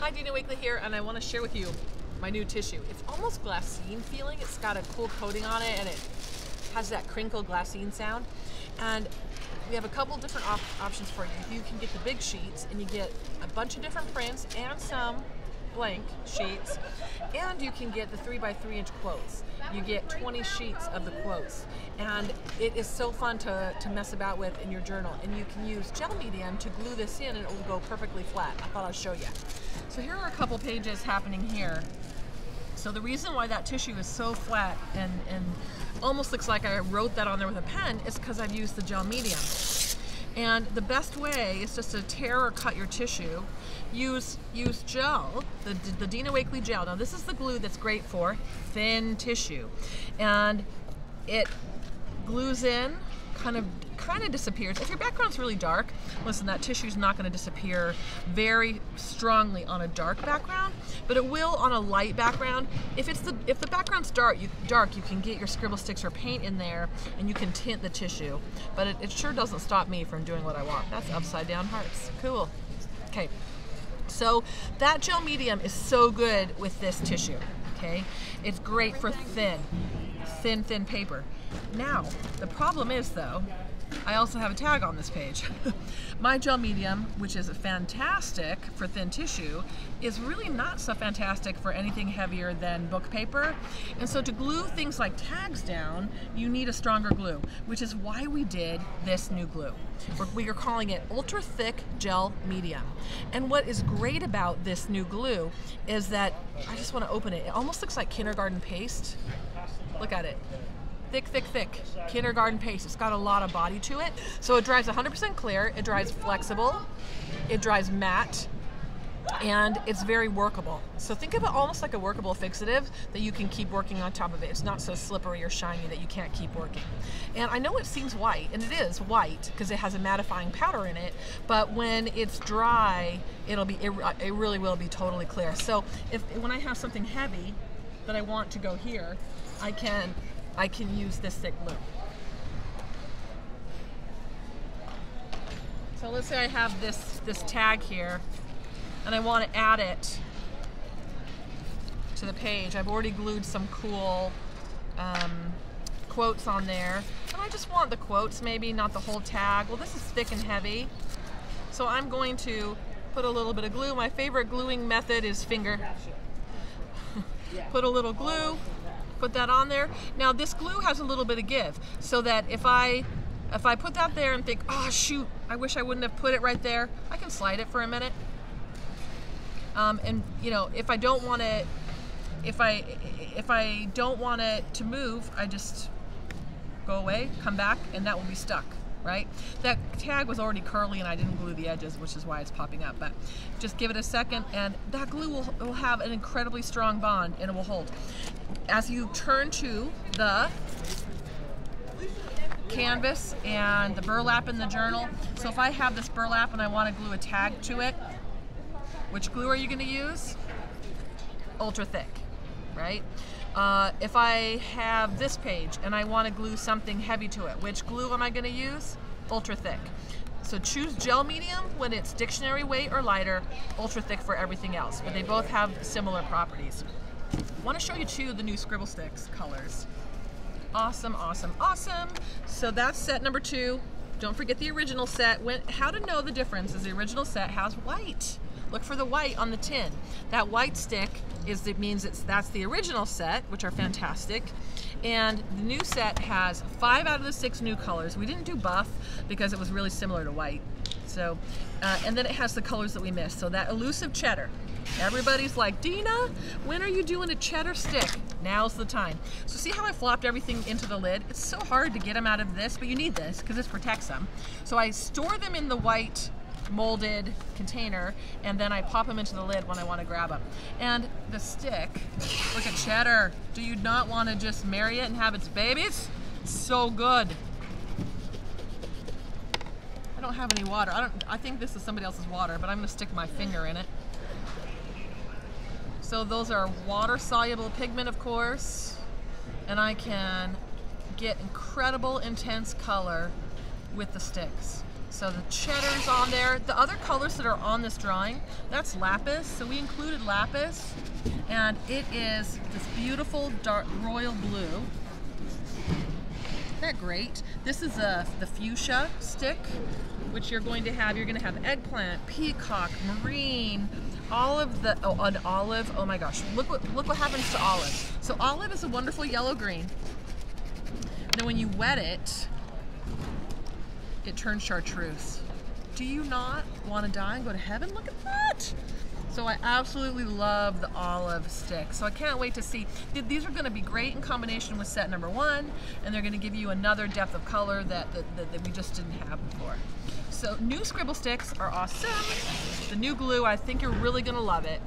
Hi, Dina Wakley here, and I want to share with you my new tissue. It's almost glassine feeling. It's got a cool coating on it, and it has that crinkle glassine sound. And we have a couple different op options for you. You can get the big sheets, and you get a bunch of different prints and some blank sheets, and you can get the three by three inch quotes. You get 20 sheets of the quotes, and it is so fun to, to mess about with in your journal. And you can use gel medium to glue this in, and it will go perfectly flat. I thought I'd show you. So here are a couple pages happening here. So the reason why that tissue is so flat and, and almost looks like I wrote that on there with a pen is because I've used the gel medium. And the best way is just to tear or cut your tissue. Use use gel, the, the Dina Wakley gel. Now this is the glue that's great for thin tissue. And it glues in kind of kind of disappears. If your background's really dark, listen, that tissue's not going to disappear very strongly on a dark background, but it will on a light background. If it's the if the background's dark, you dark, you can get your scribble sticks or paint in there and you can tint the tissue. But it, it sure doesn't stop me from doing what I want. That's upside down hearts. Cool. Okay. So that gel medium is so good with this tissue. Okay, it's great for thin, thin, thin paper. Now, the problem is though, I also have a tag on this page. My gel medium, which is fantastic for thin tissue, is really not so fantastic for anything heavier than book paper. And so to glue things like tags down, you need a stronger glue, which is why we did this new glue. We are calling it ultra thick gel medium. And what is great about this new glue is that, I just want to open it, it almost looks like kindergarten paste. Look at it thick, thick, thick kindergarten paste. It's got a lot of body to it. So it dries 100% clear, it dries flexible, it dries matte, and it's very workable. So think of it almost like a workable fixative that you can keep working on top of it. It's not so slippery or shiny that you can't keep working. And I know it seems white, and it is white because it has a mattifying powder in it, but when it's dry, it'll be it, uh, it really will be totally clear. So if when I have something heavy that I want to go here, I can I can use this thick glue. So let's say I have this, this tag here and I want to add it to the page. I've already glued some cool um, quotes on there. And I just want the quotes maybe, not the whole tag. Well, this is thick and heavy. So I'm going to put a little bit of glue. My favorite gluing method is finger. put a little glue, put that on there. Now this glue has a little bit of give, so that if I if I put that there and think, oh shoot, I wish I wouldn't have put it right there, I can slide it for a minute. Um, and you know, if I don't want it, if I if I don't want it to move, I just go away, come back, and that will be stuck right? That tag was already curly and I didn't glue the edges, which is why it's popping up. But just give it a second and that glue will, will have an incredibly strong bond and it will hold. As you turn to the canvas and the burlap in the journal, so if I have this burlap and I want to glue a tag to it, which glue are you going to use? Ultra thick, right? Uh, if I have this page and I want to glue something heavy to it, which glue am I going to use? Ultra thick. So choose gel medium when it's dictionary weight or lighter, ultra thick for everything else, but they both have similar properties. I want to show you two the new Scribble Sticks colors. Awesome, awesome, awesome. So that's set number two. Don't forget the original set. When, how to know the difference is the original set has white. Look for the white on the tin. That white stick is it means it's that's the original set, which are fantastic. And the new set has five out of the six new colors. We didn't do buff because it was really similar to white. So, uh, and then it has the colors that we missed. So that elusive cheddar. Everybody's like, Dina, when are you doing a cheddar stick? Now's the time. So see how I flopped everything into the lid? It's so hard to get them out of this, but you need this because this protects them. So I store them in the white molded container and then I pop them into the lid when I want to grab them. And the stick, look at cheddar. Do you not want to just marry it and have its babies? So good. I don't have any water. I don't I think this is somebody else's water, but I'm going to stick my finger in it. So those are water soluble pigment, of course, and I can get incredible intense color with the sticks. So the cheddar's on there. The other colors that are on this drawing, that's lapis. So we included lapis, and it is this beautiful dark royal blue. Isn't that great? This is a, the fuchsia stick, which you're going to have. You're going to have eggplant, peacock, marine, all of the oh, an olive. Oh my gosh! Look what look what happens to olive. So olive is a wonderful yellow green. Then when you wet it, it turns chartreuse. Do you not want to die and go to heaven? Look at that! So I absolutely love the olive stick. So I can't wait to see. These are going to be great in combination with set number one, and they're going to give you another depth of color that, that, that, that we just didn't have before. So new scribble sticks are awesome. The new glue, I think you're really going to love it.